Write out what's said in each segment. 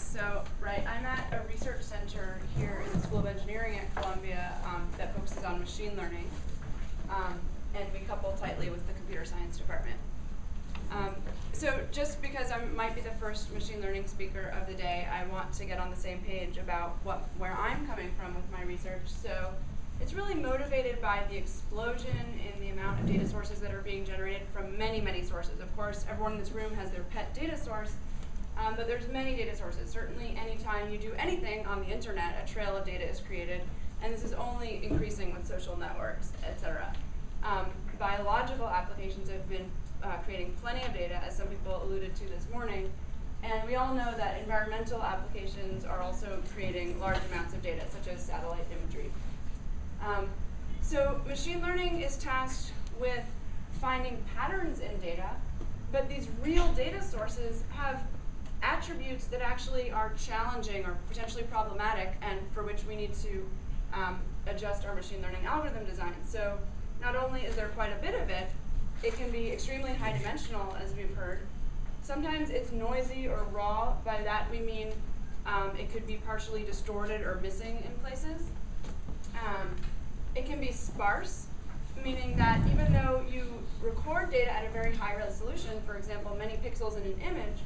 So, right, I'm at a research center here in the School of Engineering at Columbia um, that focuses on machine learning, um, and we couple tightly with the computer science department. Um, so, just because I might be the first machine learning speaker of the day, I want to get on the same page about what where I'm coming from with my research. So, it's really motivated by the explosion in the amount of data sources that are being generated from many, many sources. Of course, everyone in this room has their pet data source. Um, but there's many data sources. Certainly, anytime you do anything on the internet, a trail of data is created, and this is only increasing with social networks, etc. Um, biological applications have been uh, creating plenty of data, as some people alluded to this morning, and we all know that environmental applications are also creating large amounts of data, such as satellite imagery. Um, so, machine learning is tasked with finding patterns in data, but these real data sources have attributes that actually are challenging or potentially problematic and for which we need to um, adjust our machine learning algorithm design. So not only is there quite a bit of it, it can be extremely high dimensional as we've heard. Sometimes it's noisy or raw. By that we mean um, it could be partially distorted or missing in places. Um, it can be sparse, meaning that even though you record data at a very high resolution, for example, many pixels in an image,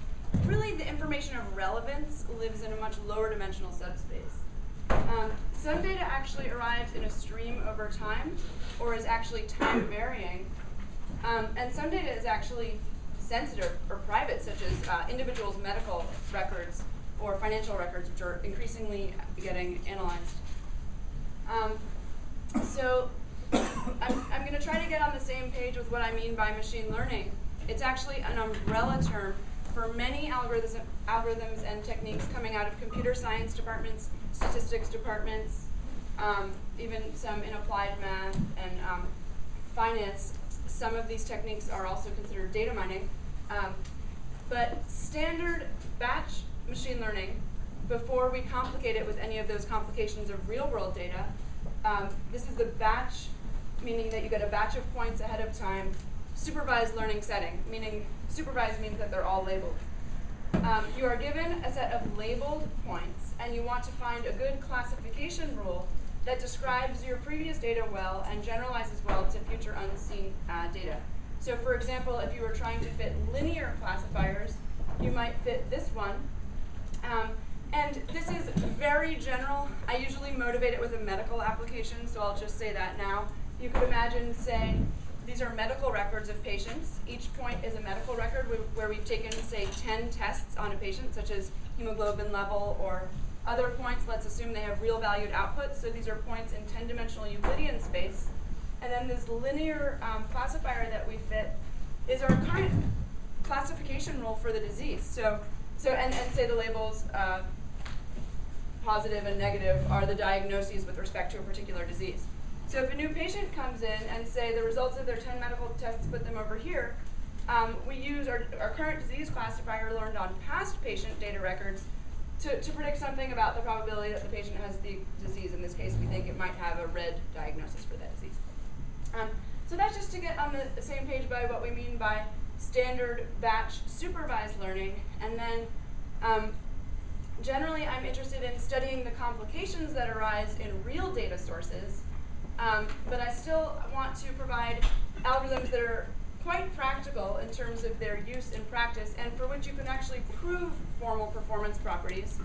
really the information of relevance lives in a much lower dimensional subspace. Um, some data actually arrives in a stream over time or is actually time varying. Um, and some data is actually sensitive or private, such as uh, individuals' medical records or financial records, which are increasingly getting analyzed. Um, so I'm, I'm going to try to get on the same page with what I mean by machine learning. It's actually an umbrella term for many algorithms, algorithms and techniques coming out of computer science departments, statistics departments, um, even some in applied math and um, finance. Some of these techniques are also considered data mining. Um, but standard batch machine learning, before we complicate it with any of those complications of real world data, um, this is the batch, meaning that you get a batch of points ahead of time supervised learning setting, meaning supervised means that they're all labeled. Um, you are given a set of labeled points, and you want to find a good classification rule that describes your previous data well and generalizes well to future unseen uh, data. So for example, if you were trying to fit linear classifiers, you might fit this one. Um, and this is very general. I usually motivate it with a medical application, so I'll just say that now. You could imagine saying, these are medical records of patients. Each point is a medical record where we've taken, say, 10 tests on a patient, such as hemoglobin level or other points. Let's assume they have real valued outputs. So these are points in 10 dimensional Euclidean space. And then this linear um, classifier that we fit is our current classification rule for the disease. So, so and, and say the labels uh, positive and negative are the diagnoses with respect to a particular disease. So if a new patient comes in and say the results of their 10 medical tests put them over here, um, we use our, our current disease classifier learned on past patient data records to, to predict something about the probability that the patient has the disease. In this case, we think it might have a red diagnosis for that disease. Um, so that's just to get on the same page by what we mean by standard batch supervised learning. And then um, generally, I'm interested in studying the complications that arise in real data sources um, but I still want to provide algorithms that are quite practical in terms of their use in practice and for which you can actually prove formal performance properties.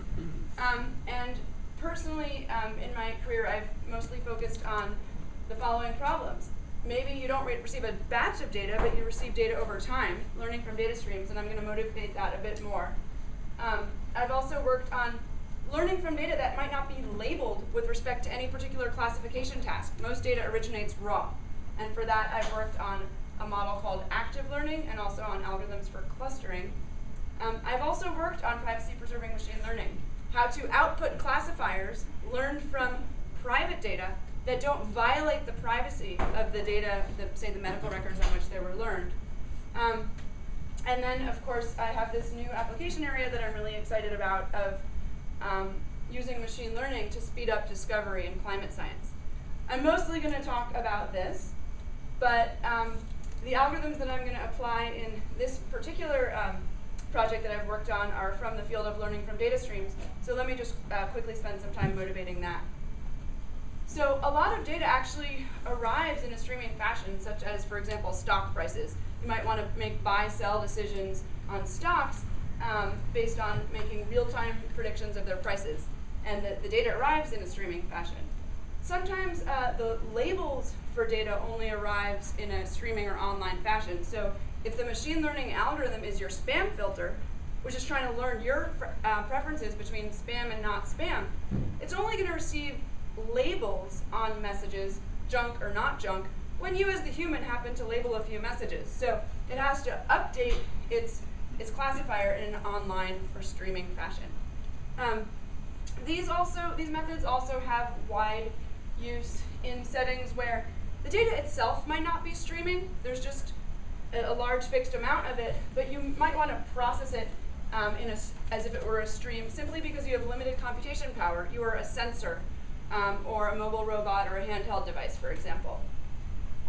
Um, and personally, um, in my career, I've mostly focused on the following problems. Maybe you don't re receive a batch of data, but you receive data over time, learning from data streams, and I'm going to motivate that a bit more. Um, I've also worked on learning from data that might not be labeled with respect to any particular classification task. Most data originates raw. And for that, I've worked on a model called active learning and also on algorithms for clustering. Um, I've also worked on privacy-preserving machine learning, how to output classifiers learned from private data that don't violate the privacy of the data, the, say the medical records on which they were learned. Um, and then, of course, I have this new application area that I'm really excited about of um, using machine learning to speed up discovery in climate science. I'm mostly going to talk about this, but um, the algorithms that I'm going to apply in this particular um, project that I've worked on are from the field of learning from data streams. So let me just uh, quickly spend some time motivating that. So a lot of data actually arrives in a streaming fashion, such as, for example, stock prices. You might want to make buy-sell decisions on stocks um, based on making real-time predictions of their prices. And the, the, data arrives in a streaming fashion. Sometimes uh, the labels for data only arrives in a streaming or online fashion. So if the machine learning algorithm is your spam filter, which is trying to learn your uh, preferences between spam and not spam, it's only going to receive labels on messages, junk or not junk, when you as the human happen to label a few messages. So it has to update its, its classifier in an online or streaming fashion. Um, these also these methods also have wide use in settings where the data itself might not be streaming. There's just a, a large fixed amount of it, but you might want to process it um, in a, as if it were a stream simply because you have limited computation power. You are a sensor um, or a mobile robot or a handheld device, for example.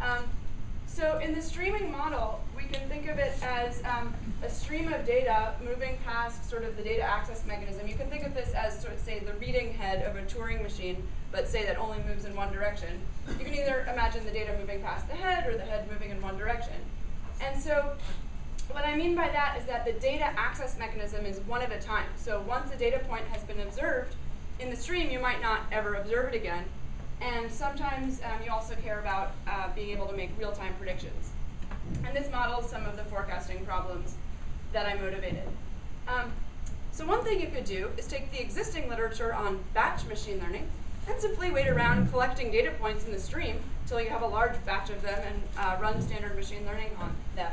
Um, so in the streaming model, we can think of it as um, a stream of data moving past sort of the data access mechanism. You can think of this as sort of say the reading head of a Turing machine, but say that only moves in one direction. You can either imagine the data moving past the head or the head moving in one direction. And so what I mean by that is that the data access mechanism is one at a time. So once a data point has been observed in the stream, you might not ever observe it again. And sometimes um, you also care about uh, being able to make real-time predictions. And this models some of the forecasting problems that I motivated. Um, so one thing you could do is take the existing literature on batch machine learning and simply wait around collecting data points in the stream until you have a large batch of them and uh, run standard machine learning on them.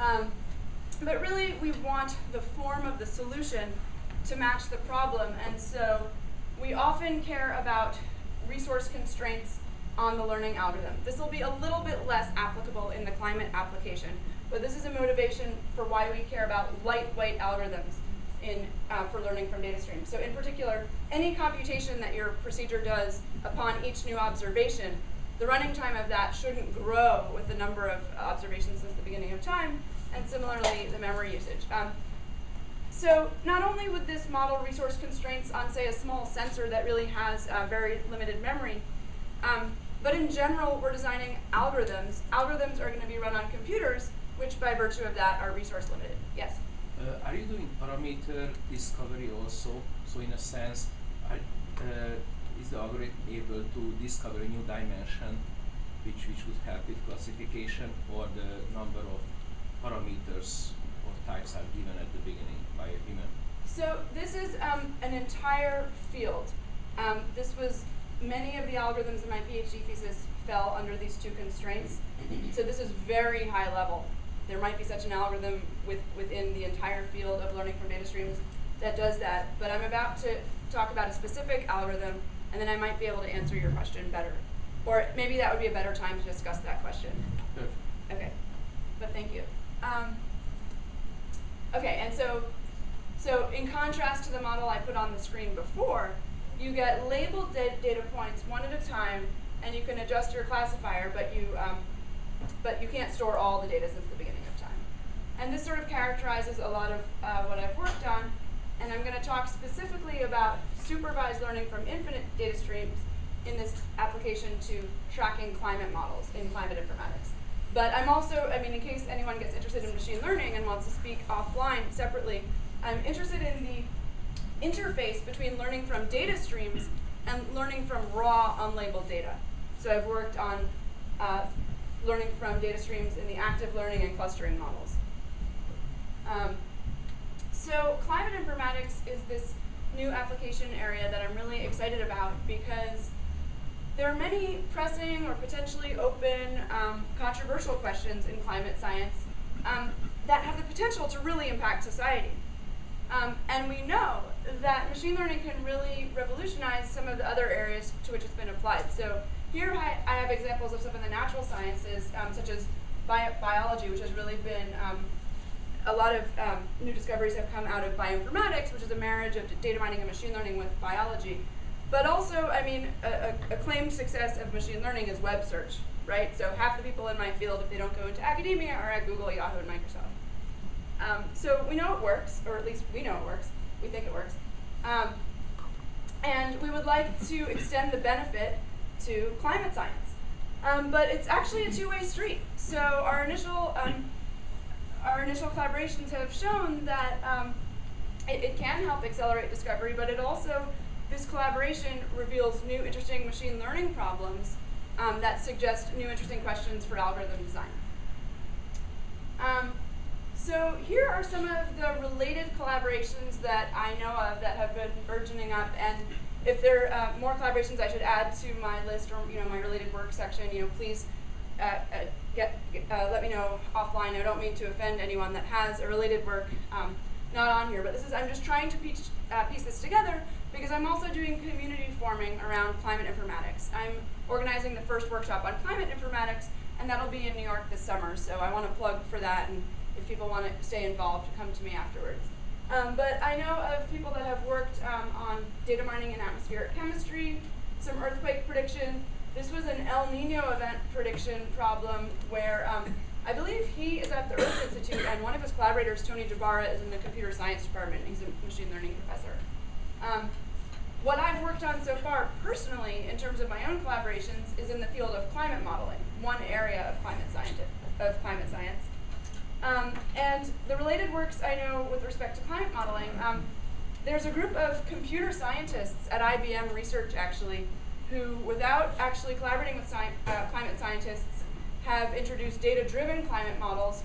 Um, but really, we want the form of the solution to match the problem, and so we often care about resource constraints on the learning algorithm. This will be a little bit less applicable in the climate application, but this is a motivation for why we care about lightweight algorithms in, uh, for learning from data streams. So in particular, any computation that your procedure does upon each new observation, the running time of that shouldn't grow with the number of observations since the beginning of time, and similarly, the memory usage. Um, so not only would this model resource constraints on, say, a small sensor that really has uh, very limited memory, um, but in general, we're designing algorithms. Algorithms are going to be run on computers, which by virtue of that are resource limited. Yes? Uh, are you doing parameter discovery also? So in a sense, are, uh, is the algorithm able to discover a new dimension which, which would help with classification or the number of parameters or types are given at the beginning by a human? So this is um, an entire field. Um, this was, many of the algorithms in my PhD thesis fell under these two constraints. So this is very high level there might be such an algorithm with, within the entire field of learning from data streams that does that. But I'm about to talk about a specific algorithm, and then I might be able to answer your question better. Or maybe that would be a better time to discuss that question. Okay, but thank you. Um, okay, and so, so in contrast to the model I put on the screen before, you get labeled data points one at a time, and you can adjust your classifier, but you, um, but you can't store all the data since the beginning. Of time. And this sort of characterizes a lot of uh, what I've worked on. And I'm going to talk specifically about supervised learning from infinite data streams in this application to tracking climate models in climate informatics. But I'm also, I mean, in case anyone gets interested in machine learning and wants to speak offline separately, I'm interested in the interface between learning from data streams and learning from raw unlabeled data. So I've worked on uh, learning from data streams in the active learning and clustering models. Um, so climate informatics is this new application area that I'm really excited about because there are many pressing or potentially open um, controversial questions in climate science um, that have the potential to really impact society. Um, and we know that machine learning can really revolutionize some of the other areas to which it's been applied. So here I, I have examples of some of the natural sciences, um, such as bi biology, which has really been um, a lot of um, new discoveries have come out of bioinformatics, which is a marriage of data mining and machine learning with biology. But also, I mean, a, a, a claimed success of machine learning is web search, right? So half the people in my field, if they don't go into academia, are at Google, Yahoo, and Microsoft. Um, so we know it works, or at least we know it works. We think it works. Um, and we would like to extend the benefit to climate science. Um, but it's actually a two-way street. So our initial um, our initial collaborations have shown that um, it, it, can help accelerate discovery, but it also this collaboration reveals new interesting machine learning problems um, that suggest new interesting questions for algorithm design. Um, so here are some of the related collaborations that I know of that have been burgeoning up, and if there are uh, more collaborations I should add to my list or you know my related work section, you know, please uh, uh, get, uh, let me know offline. I don't mean to offend anyone that has a related work um, not on here, but this is I'm just trying to piece, uh, piece this together because I'm also doing community forming around climate informatics. I'm organizing the first workshop on climate informatics, and that'll be in New York this summer. So I want to plug for that, and if people want to stay involved, come to me afterwards. Um, but I know of people that have worked um, on data mining and atmospheric chemistry, some earthquake prediction. This was an El Nino event prediction problem where um, I believe he is at the Earth Institute, and one of his collaborators, Tony Jebara, is in the computer science department. He's a machine learning professor. Um, what I've worked on so far personally in terms of my own collaborations is in the field of climate modeling, one area of climate, of climate science. Um, and the related works I know with respect to climate modeling, um, there's a group of computer scientists at IBM Research actually, who without actually collaborating with sci uh, climate scientists have introduced data-driven climate models.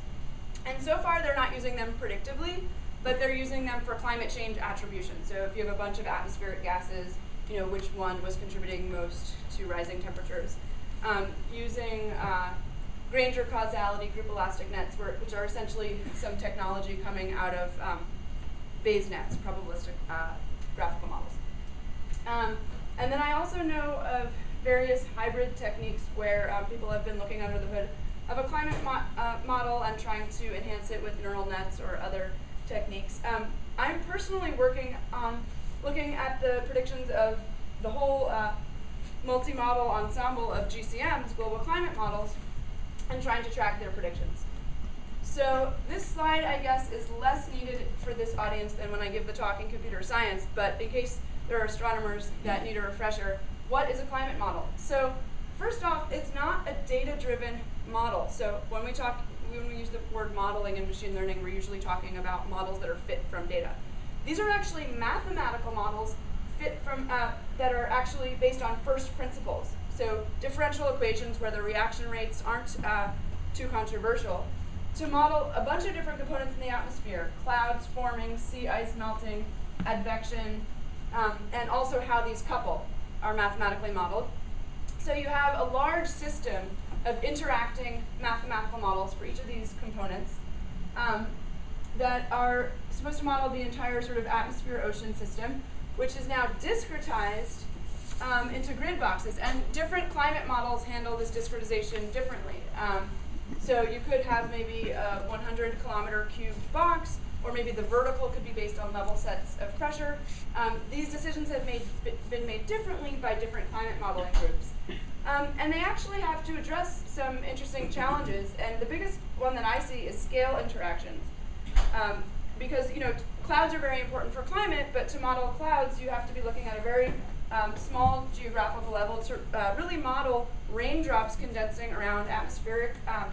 And so far they're not using them predictively, but they're using them for climate change attribution. So if you have a bunch of atmospheric gases, you know, which one was contributing most to rising temperatures. Um, using uh, Granger causality group elastic nets, which are essentially some technology coming out of um, Bayes nets, probabilistic uh, graphical models. Um, and then I also know of various hybrid techniques where um, people have been looking under the hood of a climate mo uh, model and trying to enhance it with neural nets or other techniques. Um, I'm personally working on looking at the predictions of the whole uh, multi-model ensemble of GCMs, global climate models, and trying to track their predictions. So this slide, I guess, is less needed for this audience than when I give the talk in computer science, but in case there are astronomers that need a refresher, what is a climate model? So first off, it's not a data-driven model. So when we talk, when we use the word modeling in machine learning, we're usually talking about models that are fit from data. These are actually mathematical models fit from, uh, that are actually based on first principles. So differential equations where the reaction rates aren't uh, too controversial to model a bunch of different components in the atmosphere, clouds forming, sea ice melting, advection, um, and also how these couple are mathematically modeled. So you have a large system of interacting mathematical models for each of these components um, that are supposed to model the entire sort of atmosphere-ocean system, which is now discretized um, into grid boxes. And different climate models handle this discretization differently. Um, so you could have maybe a 100 kilometer cubed box, or maybe the vertical could be based on level sets of pressure. Um, these decisions have made, been made differently by different climate modeling groups. Um, and they actually have to address some interesting challenges, and the biggest one that I see is scale interactions. Um, because you know clouds are very important for climate, but to model clouds, you have to be looking at a very um, small geographical level to uh, really model raindrops condensing around atmospheric um,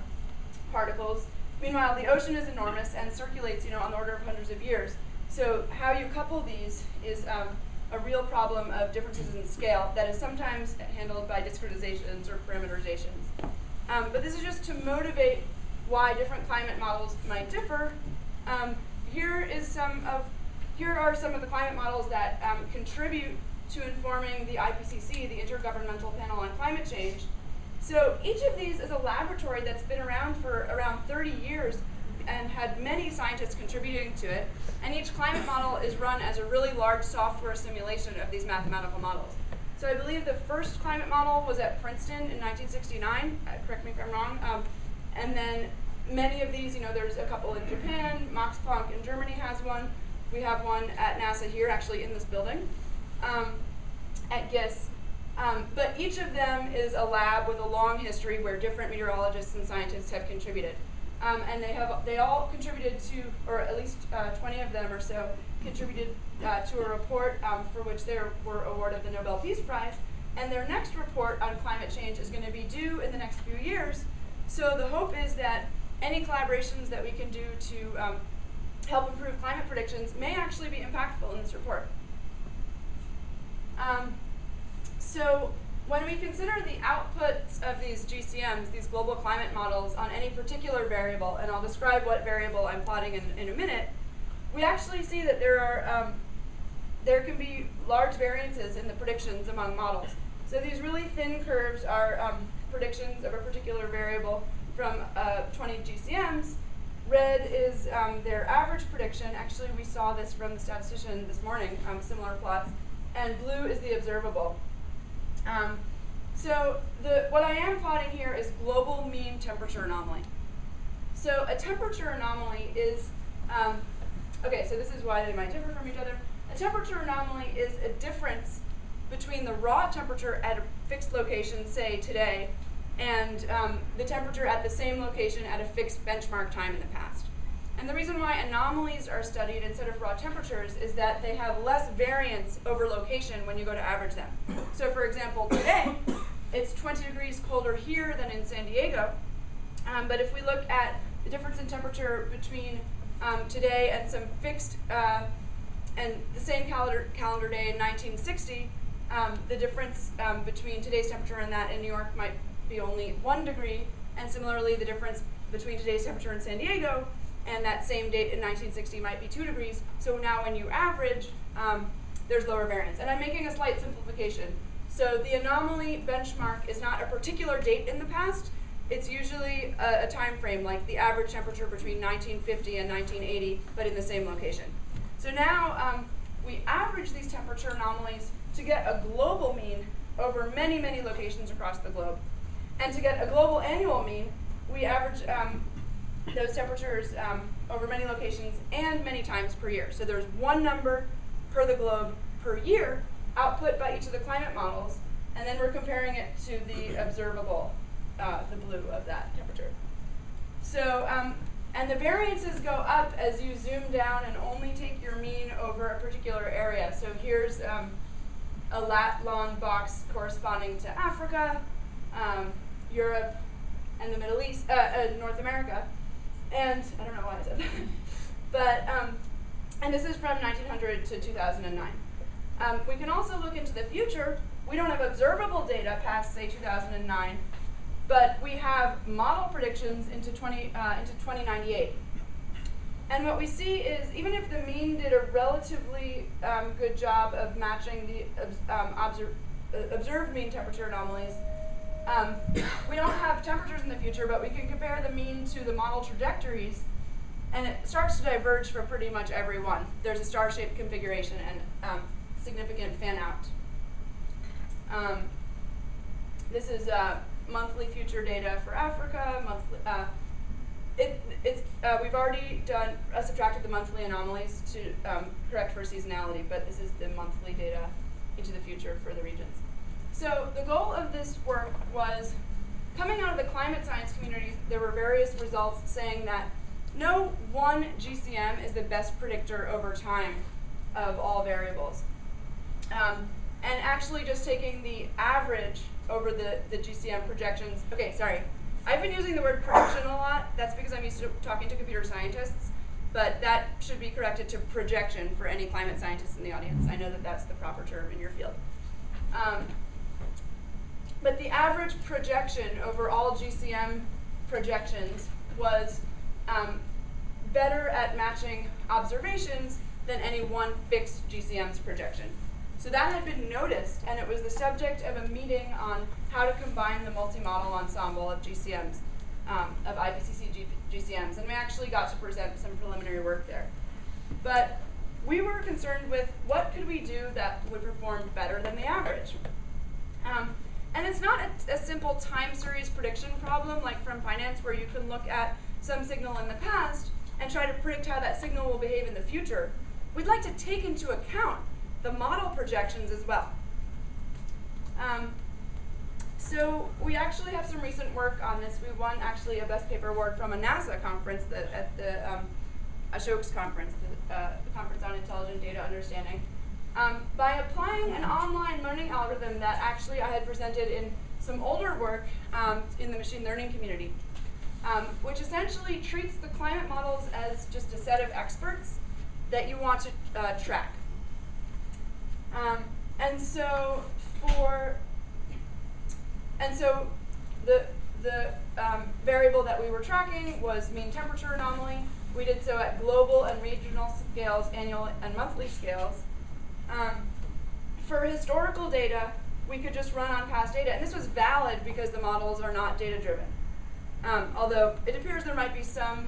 particles. Meanwhile, the ocean is enormous and circulates, you know, on the order of hundreds of years. So how you couple these is um, a real problem of differences in scale that is sometimes handled by discretizations or parameterizations. Um, but this is just to motivate why different climate models might differ. Um, here is some of here are some of the climate models that um, contribute to informing the IPCC, the Intergovernmental Panel on Climate Change. So each of these is a laboratory that's been around for around 30 years and had many scientists contributing to it. And each climate model is run as a really large software simulation of these mathematical models. So I believe the first climate model was at Princeton in 1969, uh, correct me if I'm wrong, um, and then many of these, you know, there's a couple in Japan, Max Planck in Germany has one. We have one at NASA here, actually in this building, um, at GISS. Um, but each of them is a lab with a long history where different meteorologists and scientists have contributed. Um, and they have they all contributed to, or at least uh, 20 of them or so, contributed uh, to a report um, for which they were awarded the Nobel Peace Prize. And their next report on climate change is going to be due in the next few years. So the hope is that any collaborations that we can do to um, help improve climate predictions may actually be impactful in this report. Um, so when we consider the outputs of these GCMs, these global climate models, on any particular variable, and I'll describe what variable I'm plotting in, in a minute, we actually see that there are um, there can be large variances in the predictions among models. So these really thin curves are um, predictions of a particular variable from uh, 20 GCMs. Red is um, their average prediction. Actually, we saw this from the statistician this morning, um, similar plots. And blue is the observable. Um, so the, what I am plotting here is global mean temperature anomaly. So a temperature anomaly is, um, okay, so this is why they might differ from each other. A temperature anomaly is a difference between the raw temperature at a fixed location, say today, and um, the temperature at the same location at a fixed benchmark time in the past. And the reason why anomalies are studied instead of raw temperatures is that they have less variance over location when you go to average them. So for example, today, it's 20 degrees colder here than in San Diego. Um, but if we look at the difference in temperature between um, today and some fixed, uh, and the same calendar, calendar day in 1960, um, the difference um, between today's temperature and that in New York might be only one degree, and similarly, the difference between today's temperature in San Diego and that same date in 1960 might be two degrees. So now when you average, um, there's lower variance. And I'm making a slight simplification. So the anomaly benchmark is not a particular date in the past. It's usually a, a time frame, like the average temperature between 1950 and 1980, but in the same location. So now um, we average these temperature anomalies to get a global mean over many, many locations across the globe. And to get a global annual mean, we average um, those temperatures um, over many locations and many times per year. So there's one number per the globe per year output by each of the climate models, and then we're comparing it to the observable, uh, the blue of that temperature. So, um, and the variances go up as you zoom down and only take your mean over a particular area. So here's um, a lat long box corresponding to Africa, um, Europe, and the Middle East, uh, uh, North America. And I don't know why I said that. but, um, and this is from 1900 to 2009. Um, we can also look into the future. We don't have observable data past, say, 2009, but we have model predictions into, 20, uh, into 2098. And what we see is even if the mean did a relatively um, good job of matching the um, uh, observed mean temperature anomalies, um, we don't have temperatures in the future, but we can compare the mean to the model trajectories, and it starts to diverge for pretty much every one. There's a star-shaped configuration and um, significant fan out. Um, this is uh, monthly future data for Africa. Monthly, uh, it, it's, uh, we've already done uh, subtracted the monthly anomalies to um, correct for seasonality, but this is the monthly data into the future for the regions. So the goal of this work was coming out of the climate science community, there were various results saying that no one GCM is the best predictor over time of all variables. Um, and actually just taking the average over the, the GCM projections, okay, sorry. I've been using the word projection a lot. That's because I'm used to talking to computer scientists, but that should be corrected to projection for any climate scientists in the audience. I know that that's the proper term in your field. Um, but the average projection over all GCM projections was um, better at matching observations than any one fixed GCM's projection. So that had been noticed, and it was the subject of a meeting on how to combine the multi-model ensemble of GCMs, um, of IPCC G GCMs, and we actually got to present some preliminary work there. But we were concerned with what could we do that would perform better than the average. Um, and it's not a, a, simple time series prediction problem like from finance where you can look at some signal in the past and try to predict how that signal will behave in the future, we'd like to take into account the model projections as well. Um, so we actually have some recent work on this. We won actually a best paper award from a NASA conference that, at the um, Ashok's conference, the, uh, the Conference on Intelligent Data Understanding, um, by applying an online learning algorithm that actually I had presented in some older work um, in the machine learning community, um, which essentially treats the climate models as just a set of experts that you want to uh, track. Um, and so for and so the the um, variable that we were tracking was mean temperature anomaly. We did so at global and regional scales, annual and monthly scales. Um, for historical data, we could just run on past data, and this was valid because the models are not data driven. Um, although it appears there might be some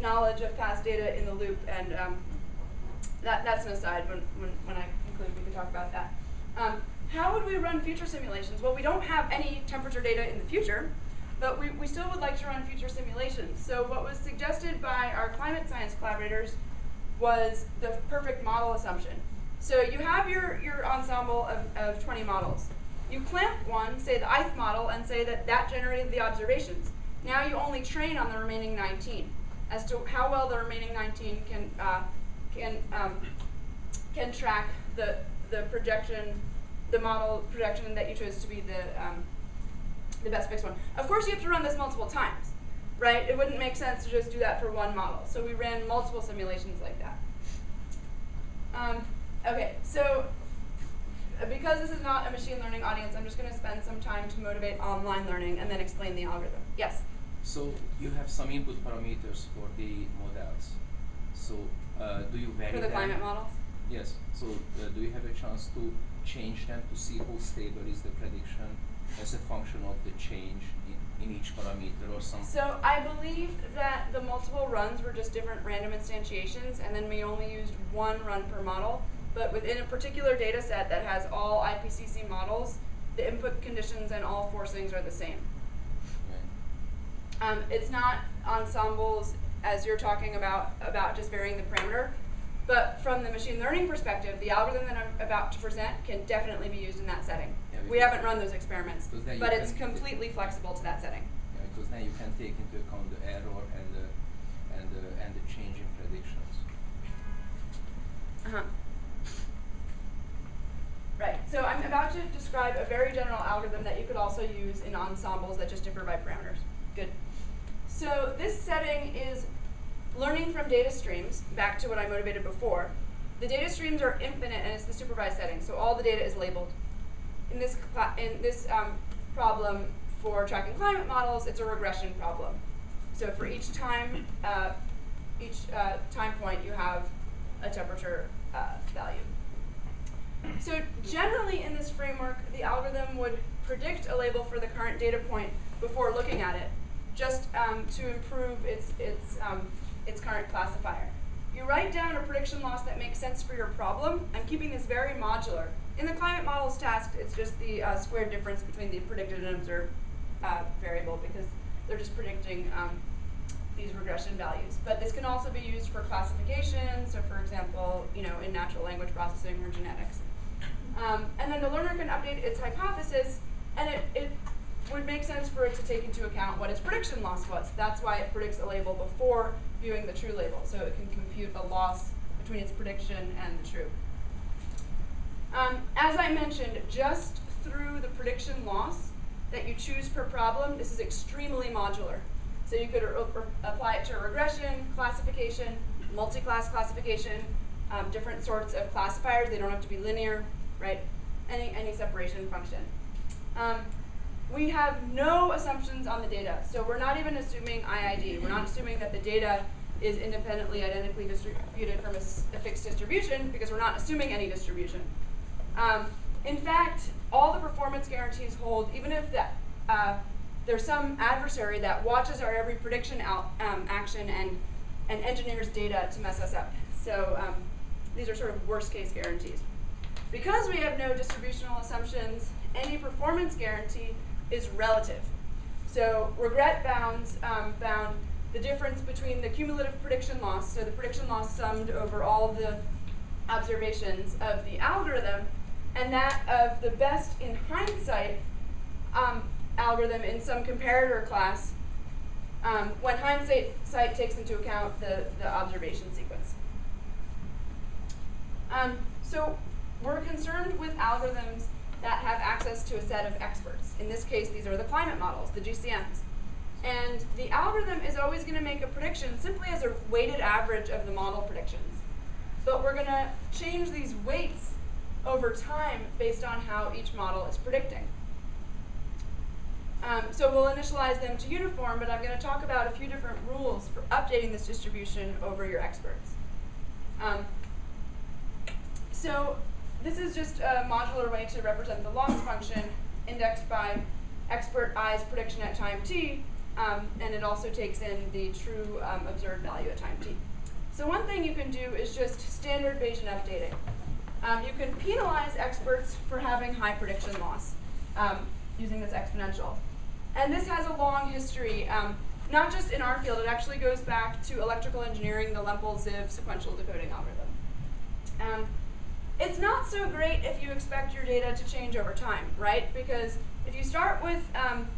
knowledge of past data in the loop, and um, that, that's an aside. When, when, when I conclude, we can talk about that. Um, how would we run future simulations? Well, we don't have any temperature data in the future, but we, we still would like to run future simulations. So what was suggested by our climate science collaborators was the perfect model assumption. So you have your, your ensemble of, of 20 models. You clamp one, say the ith model, and say that that generated the observations. Now you only train on the remaining 19 as to how well the remaining 19 can, uh, can, um, can track the, the projection the model projection that you chose to be the, um, the best fixed one. Of course, you have to run this multiple times, right? It wouldn't make sense to just do that for one model. So we ran multiple simulations like that. Um, okay, so uh, because this is not a machine learning audience, I'm just going to spend some time to motivate online learning and then explain the algorithm. Yes? So you have some input parameters for the models. So uh, do you vary For the them? climate models? Yes. So uh, do you have a chance to change them to see how stable is the prediction as a function of the change in, in each parameter or something? So I believe that the multiple runs were just different random instantiations, and then we only used one run per model. But within a particular data set that has all IPCC models, the input conditions and all forcings are the same. Um, it's not ensembles as you're talking about about just varying the parameter. But from the machine learning perspective, the algorithm that I'm about to present can definitely be used in that setting. Yeah, we haven't run those experiments, because then you but it's completely flexible to that setting. Yeah, because then you can take into account the error and the and the and the change in predictions. Uh-huh. Right, so I'm about to describe a very general algorithm that you could also use in ensembles that just differ by parameters. Good. So this setting is learning from data streams, back to what I motivated before. The data streams are infinite and it's the supervised setting, so all the data is labeled. In this, in this um, problem for tracking climate models, it's a regression problem. So for each time, uh, each uh, time point, you have a temperature uh, value. So generally in this framework, the algorithm would predict a label for the current data point before looking at it, just um, to improve its, its, um, its current classifier. You write down a prediction loss that makes sense for your problem. I'm keeping this very modular. In the climate models task, it's just the uh, squared difference between the predicted and observed uh, variable because they're just predicting um, these regression values. But this can also be used for classification, so for example, you know, in natural language processing or genetics. Um, and then the learner can update its hypothesis, and it, it would make sense for it to take into account what its prediction loss was. That's why it predicts a label before viewing the true label, so it can compute a loss between its prediction and the true. Um, as I mentioned, just through the prediction loss that you choose per problem, this is extremely modular. So you could apply it to regression, classification, multi-class classification, um, different sorts of classifiers. They don't have to be linear, right? Any, any separation function. Um, we have no assumptions on the data. So we're not even assuming IID. We're not assuming that the data is independently identically distributed from a fixed distribution because we're not assuming any distribution. Um, in fact, all the performance guarantees hold, even if that uh, there's some adversary that watches our every prediction out, um, action and, and engineers data to mess us up. So um, these are sort of worst case guarantees. Because we have no distributional assumptions, any performance guarantee is relative. So regret bounds um, bound the difference between the cumulative prediction loss, so the prediction loss summed over all the observations of the algorithm, and that of the best in hindsight um, algorithm in some comparator class um, when hindsight sight takes into account the, the observation sequence. Um, so we're concerned with algorithms that have access to a set of experts. In this case, these are the climate models, the GCMs. And the algorithm is always going to make a prediction simply as a weighted average of the model predictions. But we're going to change these weights over time based on how each model is predicting. Um, so we'll initialize them to uniform, but I'm going to talk about a few different rules for updating this distribution over your experts. Um, so this is just a modular way to represent the loss function indexed by expert i's prediction at time t, um, and it also takes in the true um, observed value at time t. So one thing you can do is just standard Bayesian updating. Um, you can penalize experts for having high prediction loss um, using this exponential. And this has a long history, um, not just in our field, it actually goes back to electrical engineering, the Lempel-Ziv sequential decoding algorithm. It's not so great if you expect your data to change over time, right? Because if you start with um,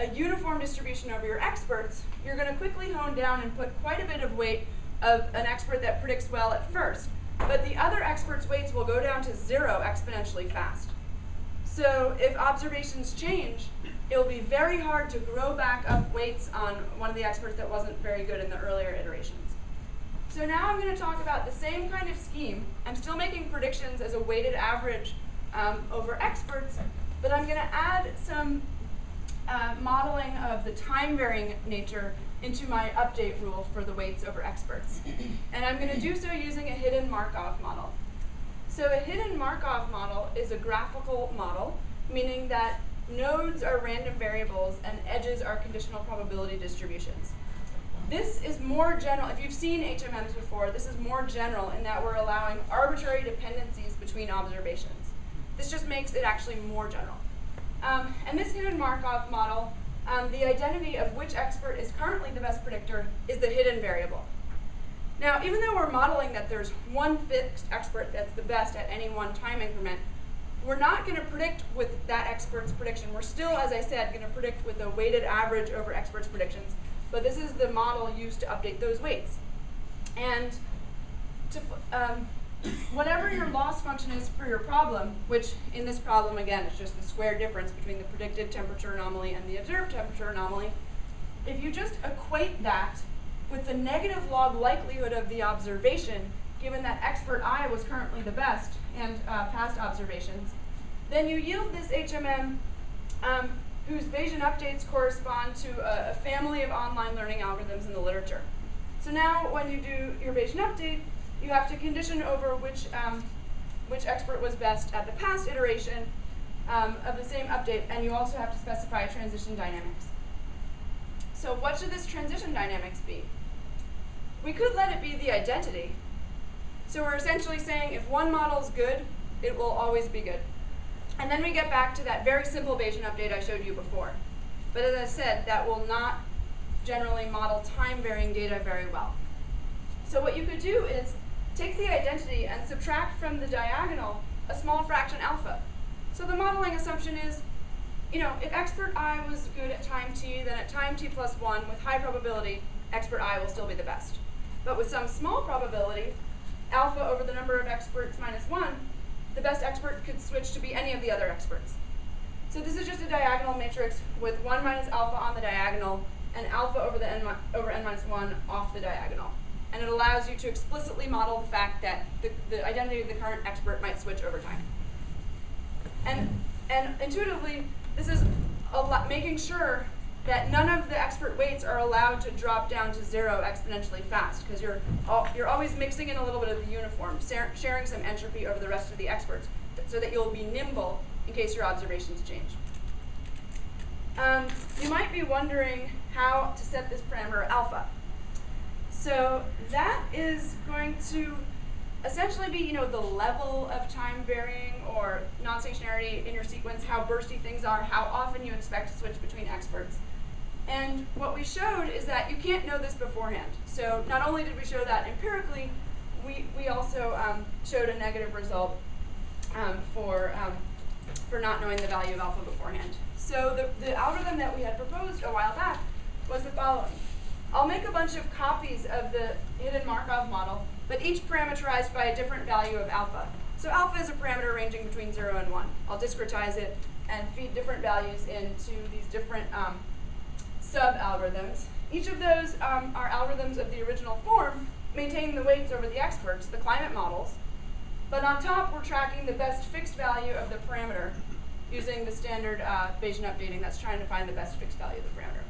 a uniform distribution over your experts, you're going to quickly hone down and put quite a bit of weight of an expert that predicts well at first. But the other experts' weights will go down to zero exponentially fast. So if observations change, it'll be very hard to grow back up weights on one of the experts that wasn't very good in the earlier iterations. So now I'm going to talk about the same kind of scheme. I'm still making predictions as a weighted average um, over experts, but I'm going to add some uh, modeling of the time varying nature into my update rule for the weights over experts. And I'm going to do so using a hidden Markov model. So a hidden Markov model is a graphical model, meaning that nodes are random variables and edges are conditional probability distributions. This is more general. If you've seen HMMs before, this is more general in that we're allowing arbitrary dependencies between observations. This just makes it actually more general. Um, and this hidden Markov model, um, the identity of which expert is currently the best predictor is the hidden variable. Now, even though we're modeling that there's one fixed expert that's the best at any one time increment, we're not going to predict with that expert's prediction. We're still, as I said, going to predict with a weighted average over experts' predictions but this is the model used to update those weights. And to, um, whatever your loss function is for your problem, which in this problem, again, is just the square difference between the predicted temperature anomaly and the observed temperature anomaly, if you just equate that with the negative log likelihood of the observation, given that expert I was currently the best and uh, past observations, then you yield this HMM um, whose Bayesian updates correspond to a, a, family of online learning algorithms in the literature. So now when you do your Bayesian update, you have to condition over which, um, which expert was best at the past iteration um, of the same update, and you also have to specify transition dynamics. So what should this transition dynamics be? We could let it be the identity. So we're essentially saying if one model is good, it will always be good. And then we get back to that very simple Bayesian update I showed you before. But as I said, that will not generally model time varying data very well. So what you could do is take the identity and subtract from the diagonal a small fraction alpha. So the modeling assumption is, you know, if expert i was good at time t, then at time t plus 1, with high probability, expert i will still be the best. But with some small probability, alpha over the number of experts minus 1, the best expert could switch to be any of the other experts. So this is just a diagonal matrix with 1 minus alpha on the diagonal and alpha over, the n over n minus 1 off the diagonal. And it allows you to explicitly model the fact that the, the identity of the current expert might switch over time. And, and intuitively, this is making sure that none of the expert weights are allowed to drop down to zero exponentially fast because you're, you're always mixing in a little bit of the uniform, sharing some entropy over the rest of the experts so that you'll be nimble in case your observations change. Um, you might be wondering how to set this parameter alpha. So that is going to essentially be, you know, the level of time varying or non-stationarity in your sequence, how bursty things are, how often you expect to switch between experts. And what we showed is that you can't know this beforehand. So not only did we show that empirically, we, we also um, showed a negative result um, for, um, for not knowing the value of alpha beforehand. So the, the algorithm that we had proposed a while back was the following. I'll make a bunch of copies of the hidden Markov model, but each parameterized by a different value of alpha. So alpha is a parameter ranging between 0 and 1. I'll discretize it and feed different values into these different um, sub-algorithms. Each of those um, are algorithms of the original form, maintaining the weights over the experts, the climate models. But on top, we're tracking the best fixed value of the parameter using the standard uh, Bayesian updating that's trying to find the best fixed value of the parameter.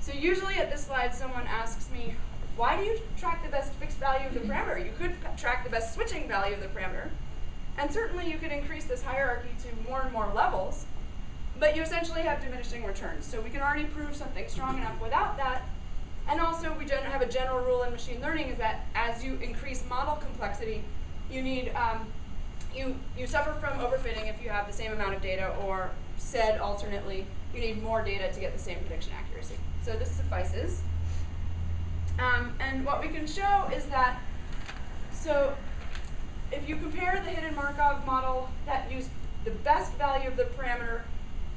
So usually at this slide, someone asks me, why do you track the best fixed value of the parameter? You could track the best switching value of the parameter. And certainly you could increase this hierarchy to more and more levels, but you essentially have diminishing returns. So we can already prove something strong enough without that. And also we have a general rule in machine learning is that as you increase model complexity, you need, um, you, you suffer from overfitting if you have the same amount of data or said alternately, you need more data to get the same prediction accuracy. So this suffices. Um, and what we can show is that, so if you compare the hidden Markov model that used the best value of the parameter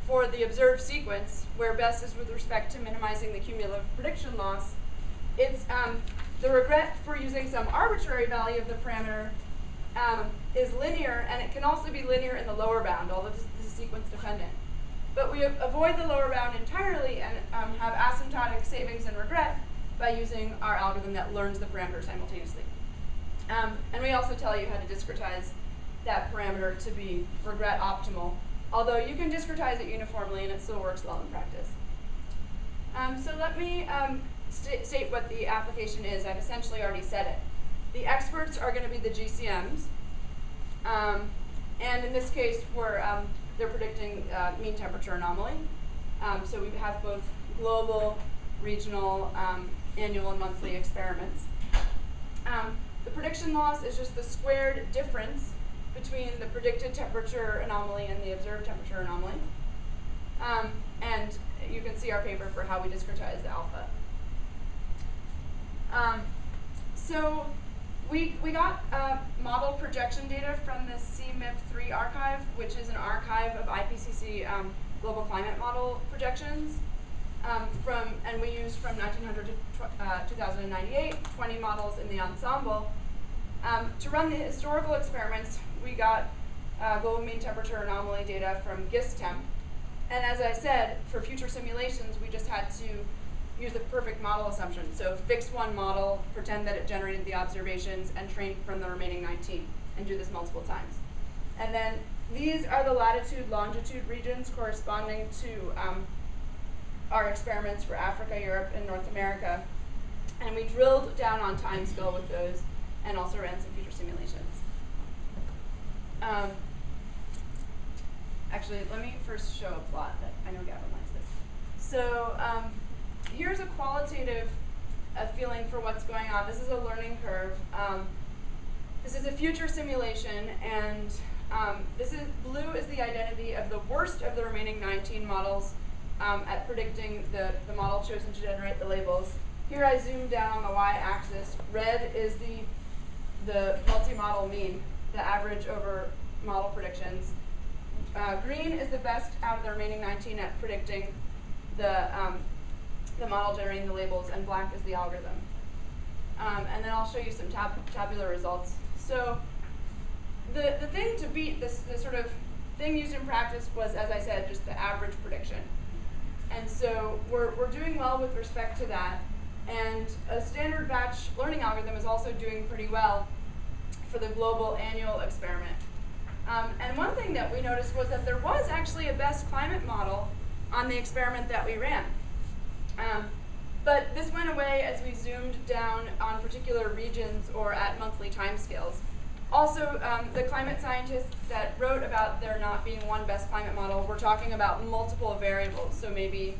for the observed sequence, where best is with respect to minimizing the cumulative prediction loss, it's um, the regret for using some arbitrary value of the parameter um, is linear, and it can also be linear in the lower bound, although this, this is sequence dependent. But we avoid the lower bound entirely and um, have asymptotic savings and regret by using our algorithm that learns the parameter simultaneously. Um, and we also tell you how to discretize that parameter to be regret optimal, although you can discretize it uniformly and it still works well in practice. Um, so let me um, st state what the application is. I've essentially already said it. The experts are going to be the GCMs. Um, and in this case, we're, um, they're predicting uh, mean temperature anomaly. Um, so we have both global, regional, um, annual, and monthly experiments. The prediction loss is just the squared difference between the predicted temperature anomaly and the observed temperature anomaly. Um, and you can see our paper for how we discretize the alpha. Um, so we, we got uh, model projection data from the CMIP3 archive, which is an archive of IPCC um, global climate model projections. Um, from and we used from 1900 to uh, 2098, 20 models in the ensemble. Um, to run the historical experiments, we got uh, global mean temperature anomaly data from GISTEMP. And as I said, for future simulations, we just had to use the perfect model assumption. So fix one model, pretend that it generated the observations, and train from the remaining 19, and do this multiple times. And then these are the latitude, longitude regions corresponding to um, our experiments for Africa, Europe, and North America. And we drilled down on time scale with those and also ran some future simulations. Um, actually, let me first show a plot that I know Gavin likes this. So um, here's a qualitative uh, feeling for what's going on. This is a learning curve. Um, this is a future simulation, and um, this is blue is the identity of the worst of the remaining 19 models um, at predicting the, the model chosen to generate the labels. Here I zoom down on the y-axis. Red is the, the multi-model mean, the average over model predictions. Uh, green is the best out of the remaining 19 at predicting the, um, the model generating the labels, and black is the algorithm. Um, and then I'll show you some tab tabular results. So the, the thing to beat this, this sort of thing used in practice was, as I said, just the average prediction. And so we're, we're doing well with respect to that. And a standard batch learning algorithm is also doing pretty well for the global annual experiment. Um, and one thing that we noticed was that there was actually a best climate model on the experiment that we ran. Um, but this went away as we zoomed down on particular regions or at monthly timescales. Also, um, the climate scientists that wrote about there not being one best climate model were talking about multiple variables, so maybe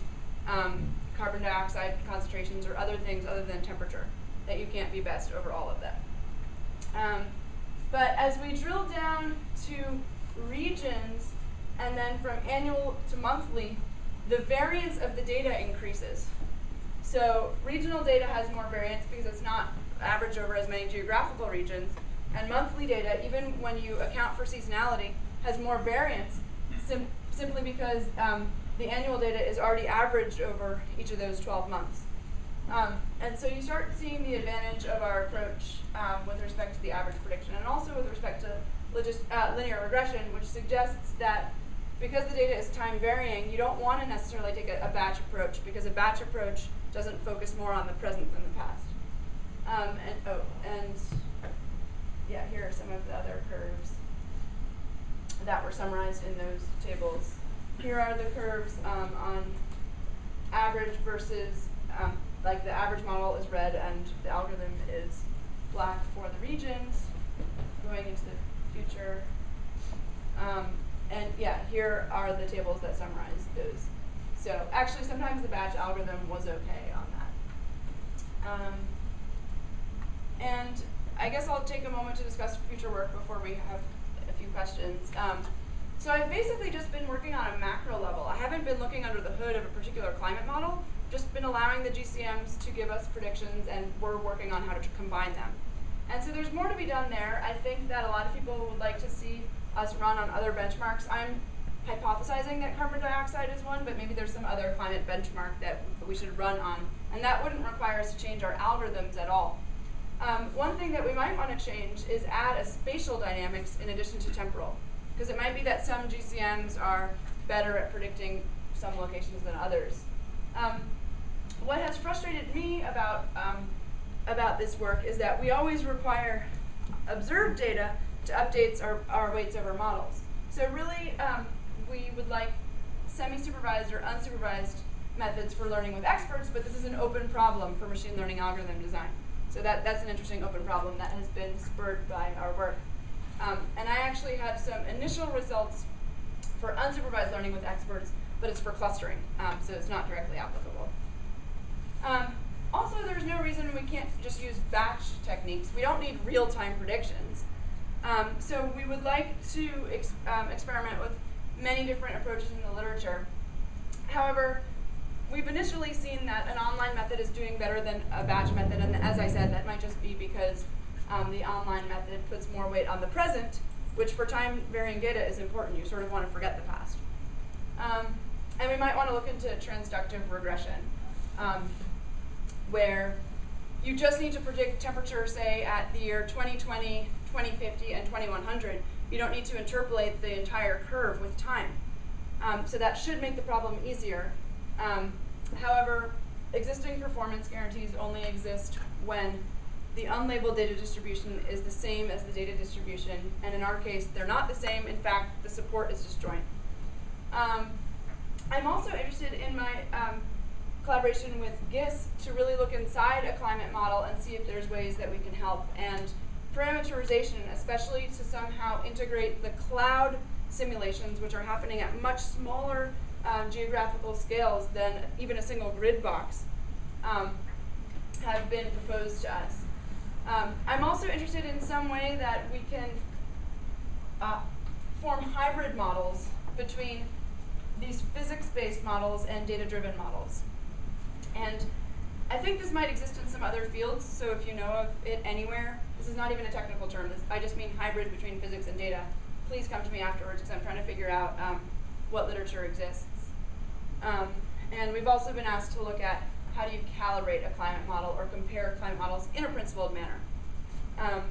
um, carbon dioxide concentrations or other things other than temperature, that you can't be best over all of them. But as we drill down to regions and then from annual to monthly, the variance of the data increases. So regional data has more variance because it's not averaged over as many geographical regions. And monthly data, even when you account for seasonality, has more variance sim- simply because um, the annual data is already averaged over each of those 12 months. Um, and so you start seeing the advantage of our approach um, with respect to the average prediction and also with respect to uh, linear regression, which suggests that because the data is time varying, you don't want to necessarily take a, a batch approach because a batch approach doesn't focus more on the present than the past. Um, and oh, and yeah, here are some of the other curves that were summarized in those tables. Here are the curves um, on average versus, um, like the average model is red and the algorithm is black for the regions going into the future. Um, and yeah, here are the tables that summarize those. So actually, sometimes the batch algorithm was okay on that. Um, and I guess I'll take a moment to discuss future work before we have a few questions. Um, so I've basically just been working on a macro level. I haven't been looking under the hood of a particular climate model, just been allowing the GCMs to give us predictions and we're working on how to combine them. And so there's more to be done there. I think that a lot of people would like to see us run on other benchmarks. I'm hypothesizing that carbon dioxide is one, but maybe there's some other climate benchmark that we should run on. And that wouldn't require us to change our algorithms at all. Um, one thing that we might want to change is add a spatial dynamics in addition to temporal. Because it might be that some GCMs are better at predicting some locations than others. Um, what has frustrated me about, um, about this work is that we always require observed data to update our, our weights over models. So really, um, we would like semi-supervised or unsupervised methods for learning with experts, but this is an open problem for machine learning algorithm design. So that, that's an interesting open problem that has been spurred by our work. Um, and I actually have some initial results for unsupervised learning with experts, but it's for clustering, um, so it's not directly applicable. Um, also, there's no reason we can't just use batch techniques. We don't need real-time predictions. Um, so we would like to ex um, experiment with many different approaches in the literature. However, we've initially seen that an online method is doing better than a batch method, and as I said, that might just be because um, the online method puts more weight on the present, which for time varying data is important. You sort of want to forget the past. Um, and we might want to look into transductive regression, um, where you just need to predict temperature, say, at the year 2020, 2050, and 2100. You don't need to interpolate the entire curve with time. Um, so that should make the problem easier. Um, however, existing performance guarantees only exist when the unlabeled data distribution is the same as the data distribution, and in our case, they're not the same. In fact, the support is disjoint. Um, I'm also interested in my um, collaboration with GISS to really look inside a climate model and see if there's ways that we can help. And parameterization, especially to somehow integrate the cloud simulations, which are happening at much smaller um, geographical scales than even a single grid box, um, have been proposed to us. Um, I'm also interested in some way that we can uh, form hybrid models between these physics-based models and data-driven models. And I think this might exist in some other fields, so if you know of it anywhere, this is not even a technical term, this, I just mean hybrid between physics and data. Please come to me afterwards because I'm trying to figure out um, what literature exists. Um, and we've also been asked to look at how do you calibrate a climate model or compare climate models in a principled manner. Um,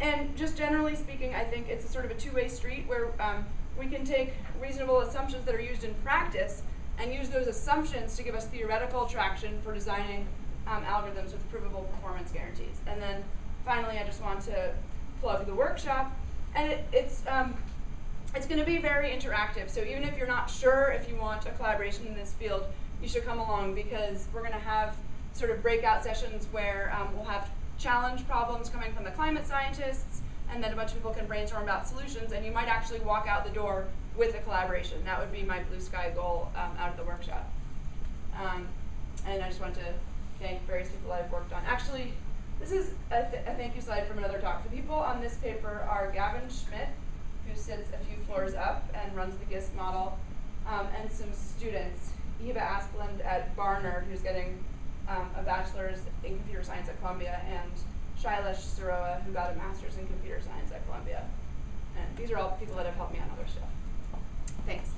and just generally speaking, I think it's a sort of a two-way street where um, we can take reasonable assumptions that are used in practice and use those assumptions to give us theoretical traction for designing um, algorithms with provable performance guarantees. And then finally, I just want to plug the workshop. And it, it's, um, it's going to be very interactive. So even if you're not sure if you want a collaboration in this field, you should come along because we're going to have sort of breakout sessions where um, we'll have challenge problems coming from the climate scientists, and then a bunch of people can brainstorm about solutions, and you might actually walk out the door with a collaboration. That would be my blue sky goal um, out of the workshop. Um, and I just want to thank various people I've worked on. Actually, this is a, th a, thank you slide from another talk. The people on this paper are Gavin Schmidt, who sits a few floors up and runs the GISS model, um, and some students. Eva Asplund at Barnard, who's getting um, a bachelor's in computer science at Columbia, and Shailesh Saroha, who got a master's in computer science at Columbia. And these are all people that have helped me on other stuff. Thanks.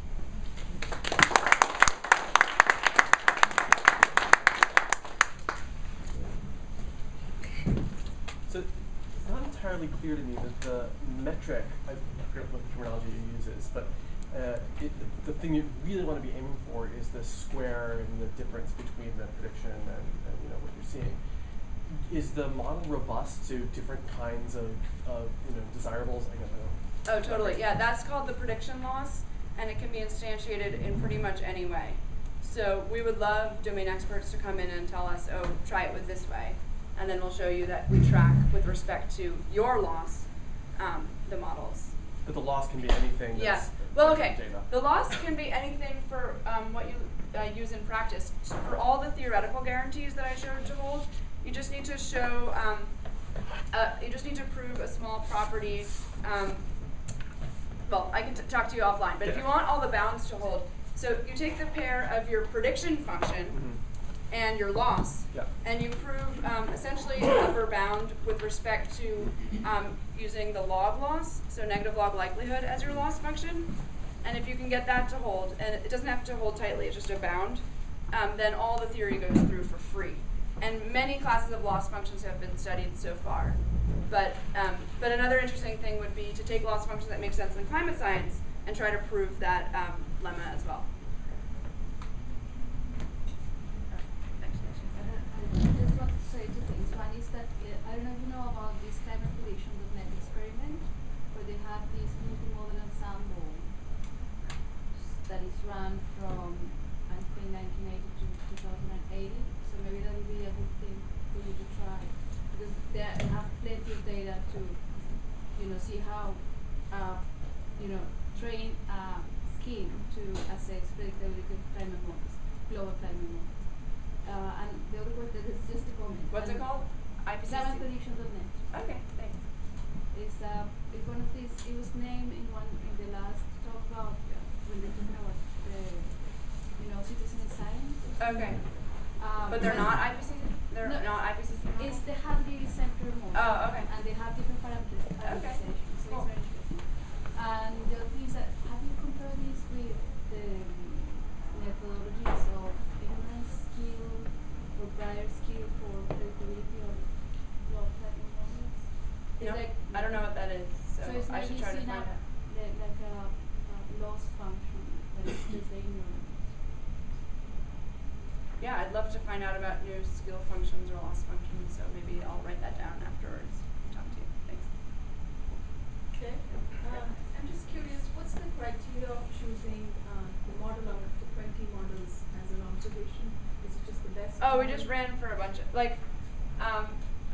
So it's not entirely clear to me that the metric, I forget what terminology you uses, but uh, it, the, the thing you really want to be aiming for is the square and the difference between the prediction and, and you know what you're seeing. Is the model robust to different kinds of, of you know desirables? I don't know. Oh, totally. Yeah, that's called the prediction loss, and it can be instantiated in pretty much any way. So we would love domain experts to come in and tell us, oh, try it with this way, and then we'll show you that we track with respect to your loss, um, the models. But the loss can be anything. Yeah. Well, okay. Data. The loss can be anything for um, what you uh, use in practice. So for all the theoretical guarantees that I showed to hold, you just need to show. Um, uh, you just need to prove a small property. Well, I can t- talk to you offline, but if you want all the bounds to hold, so you take the pair of your prediction function Mhm. and your loss, Yeah. and you prove um, essentially an upper bound with respect to um, using the log loss, so negative log likelihood as your loss function. And if you can get that to hold, and it doesn't have to hold tightly, it's just a bound, um, then all the theory goes through for free. And many classes of loss functions have been studied so far. But, um, but another interesting thing would be to take loss functions that make sense in climate science and try to prove that um, lemma as well. Next question. I just want to say two things. One is that uh, I don't know if you know about this climate prediction.net experiment, where they have this multimodal ensemble that is run from I think 1980 to 2080. So maybe that would be a good thing for you to try because they have plenty of data to, you know, see how, uh, you know, train a scheme to assess predictability of climate models, global climate models. Uh, and the other word that is just a comment. What's it and called? IPCC. Climate.net. Okay, thanks. It's uh, it's one of these. It was named in one in the last talk about uh, when they talking about the, you know, citizen science. Okay. Um, But they're not IPCC? They're No, not IPCC model? It's the Hadley Center model. Oh, okay. And they have different parameters. Okay, parameterizations, So cool. it's very interesting. And the other thing is that have you compared this with the methodologies of ignorance skill or Brier skill for predictability of log climate models? It's No, like- I don't know what that is, so, So it's I should maybe try to seen find up out. the- like a, a loss function, but it's just the ignorance. Yeah, I'd love to find out about new skill functions or loss functions, so maybe I'll write that down afterwards. Talk to you. Thanks. Okay, um, I'm just curious, what's the criteria of choosing, uh, the model out of the twenty models as an observation? Is it just the best? Oh, we just ran for a bunch of, like, um,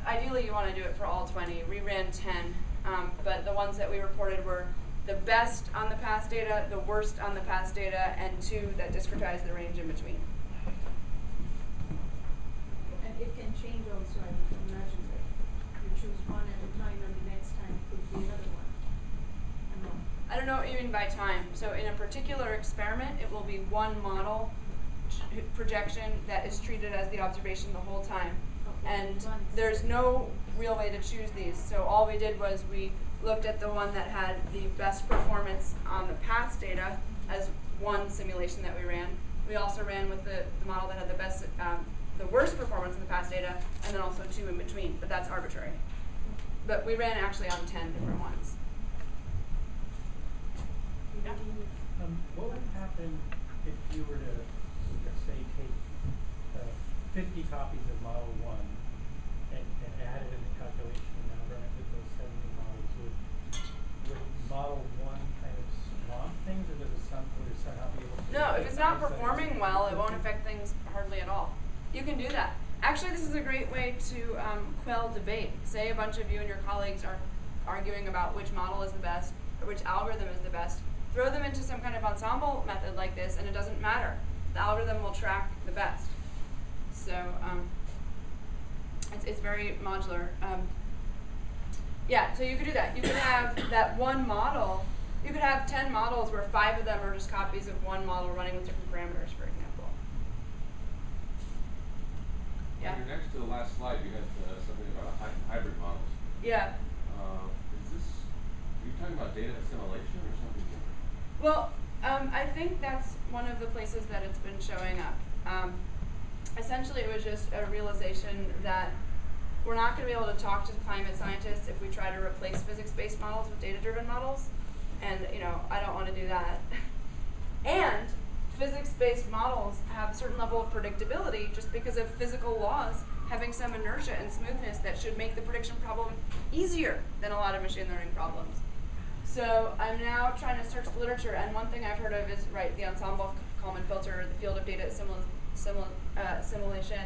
ideally you wanna do it for all twenty. We ran ten, um, but the ones that we reported were the best on the past data, the worst on the past data, and two that discretize the range in between. And it can change also, I would imagine that you choose one at a time and the next time could be another one. I don't know. I don't know what you mean by time. So in a particular experiment, it will be one model projection that is treated as the observation the whole time. And there's no real way to choose these. So all we did was we looked at the one that had the best performance on the past data as one simulation that we ran. We also ran with the, the model that had the best, um, the worst performance in the past data, and then also two in between, but that's arbitrary. But we ran actually on ten different ones. Yeah. Um, what would happen if you were to, let's say, take, uh, fifty copies of Model One and, and add it in the calculation and now run it with those seventy models? Would, would Model One kind of swamp things or does it some, would it somehow be able to? No, if it's not recognize that it's performing well, it won't affect things hardly at all. You can do that. Actually, this is a great way to um, quell debate. Say a bunch of you and your colleagues are arguing about which model is the best or which algorithm is the best. Throw them into some kind of ensemble method like this, and it doesn't matter. The algorithm will track the best. So um, it's, it's very modular. Um, yeah, so you could do that. You could have that one model You could have ten models where five of them are just copies of one model running with different parameters, for example. Yeah. Next to the last slide, you had uh, something about hy- hybrid models. Yeah. Uh, is this, are you talking about data assimilation or something different? Well, um, I think that's one of the places that it's been showing up. Um, essentially, it was just a realization that we're not going to be able to talk to climate scientists if we try to replace physics-based models with data-driven models, and you know, I don't want to do that. and physics-based models have a certain level of predictability just because of physical laws having some inertia and smoothness that should make the prediction problem easier than a lot of machine learning problems. So I'm now trying to search the literature, and one thing I've heard of is right the ensemble Kalman filter, the field of data uh, assimilation,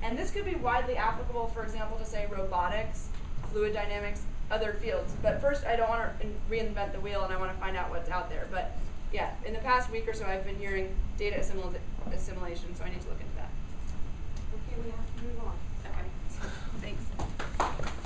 and this could be widely applicable, for example, to say robotics, fluid dynamics, other fields. But first, I don't want to reinvent the wheel, and I want to find out what's out there. But yeah, in the past week or so, I've been hearing data assimil- assimilation, so I need to look into that. Okay, we have to move on. Okay, thanks.